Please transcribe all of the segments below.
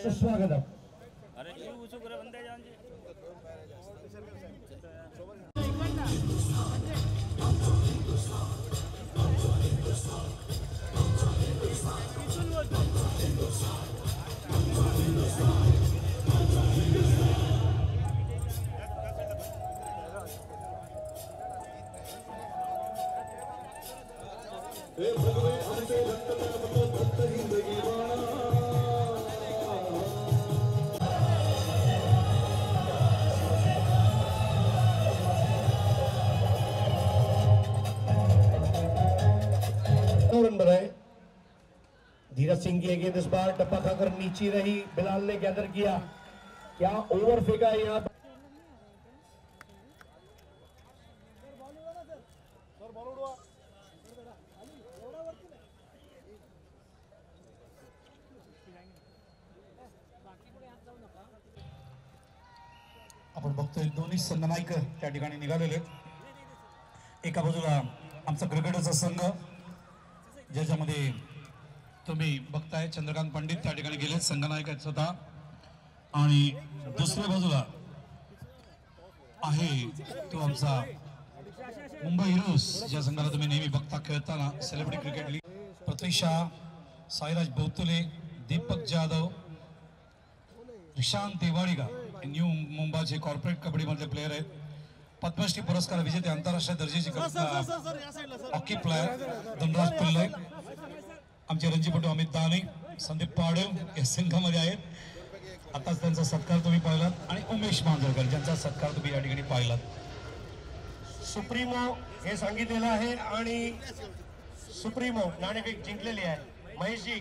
सुस्वागतम. अरे शिव उसुक रे रन बनाए धीरज सिंह की गेंद इस बार टप्पा खाकर नीचे रही, बिलाल ने गैदर किया। क्या ओवर फेंका है यहाँ? आपण दोन्ही संघनायक त्या ठिकाणी निघालेले एका बाजूला आमचा क्रिकेटचा संघ ज्याच्यामध्ये तुम्ही बघताय चंद्रकांत पंडित त्या ठिकाणी गेले संघनायक आहेत स्वतः. आणि दुसऱ्या बाजूला आहे तो आमचा मुंबई हिरोज ज्या संघाला तुम्ही नेहमी बघता खेळताना celebrity cricket league Pratiksha Sairaj Boutule Deepak Jadhav Rishant Devadiga new मुंबईचे कॉर्पोरेट कबड्डीमधले प्लेयर आहेत. पद्मश्री पुरस्कार विजेते आंतरराष्ट्रीय दर्जाचे हॉकी प्लेयर धनराज पिल्लय. आमचे रणजीपटू अमित दाने संदीप पाडव या संघामध्ये आहेत. आताच त्यांचा सत्कार तुम्ही पाहिलात आणि उमेश मांजरकर ज्यांचा सत्कार तुम्ही या ठिकाणी पाहिलात सुप्रीमो हे सांगितलेलं आहे आणि सुप्रीमो नाणेफेक जिंकलेली आहे. महेशजी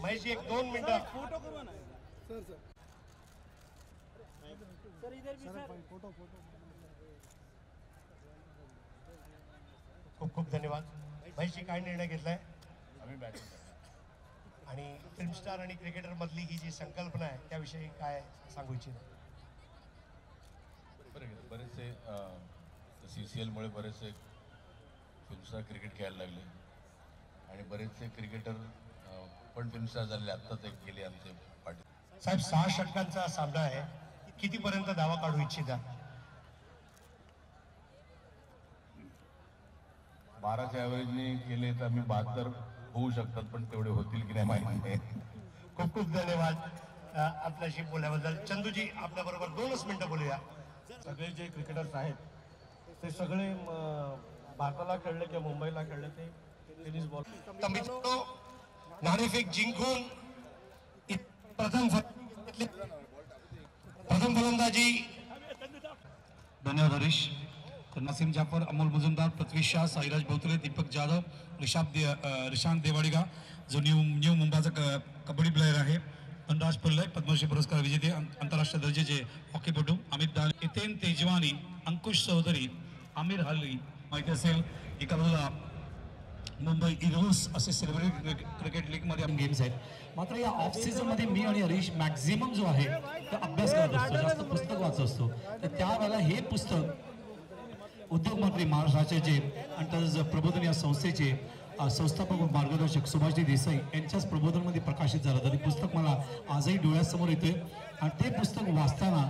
महेशजी एक दोन मिनिटं. खूप खूप धन्यवाद. महेशजी काय निर्णय घेतलाय? आम्ही बॅटिंग आणि फिल्म स्टार आणि क्रिकेटर मधली ही जी संकल्पना आहे त्याविषयी काय सांगू इच्छिता? बरं. बरेचसे सी सी एलमुळे बरेचसे फिल्मस्टार क्रिकेट खेळायला लागले. आणि बरेचसे क्रिकेटर पण फिल्मस्टार झालेले आत्ताच एक गेले आमचे पाटील. साहेब सहा षटकांचा सामना आहे. कितीपर्यंत दावा काढू इच्छिता? बाराच्या ॲव्हरेजने केले तर आम्ही बहात्तर होऊ शकतात पण तेवढे होतील की नाही माहिती नाही. खूप खूप धन्यवाद आपल्याशी बोलल्याबद्दल. चंदूजी आपल्या बरोबर दोनच मिनिटं बोलूया. सगळे जे क्रिकेटर्स आहेत ते सगळे भारताला खेळले किंवा मुंबईला खेळले ते टेनिस बॉल नाणेफेक जिंकून इत- प्रथम प्रथम फलंदाजी. धन्यवाद हरीश. तर नसीम जाफर अमोल मुजुमदार पृथ्वी शाह साईराज बोतले दीपक जाधव रिशाब दे रिशांत देवाडिगा जो न्यू न्यू मुंबईचा क- कबड्डी प्लेयर आहे. धनराज पल्लय पद्मश्री पुरस्कार विजेते आंतरराष्ट्रीय दर्जाचे हॉकीपटू अमित दाल इतेन तेजवानी अंकुश चौधरी आमिर हल्ली माहिती असेल एका बाजूला मुंबई इगल्स असे सेलिब्रिटी क्रिकेट लीगमध्ये गेम्स आहेत. मात्र या ऑफ सीझनमध्ये मी आणि हरीश मॅक्झिमम जो आहे तो अभ्यास करत असतो जास्त पुस्तक वाचत असतो. तर त्यावेळेला हे पुस्तक उद्योगमंत्री महाराष्ट्राचे जे आणि तसंच प्रबोधन या संस्थेचे संस्थापक व मार्गदर्शक सुभाषजी देसाई यांच्याच प्रबोधनमध्ये प्रकाशित झालं. तरी पुस्तक मला आजही डोळ्यासमोर येते आणि ते पुस्तक वाचताना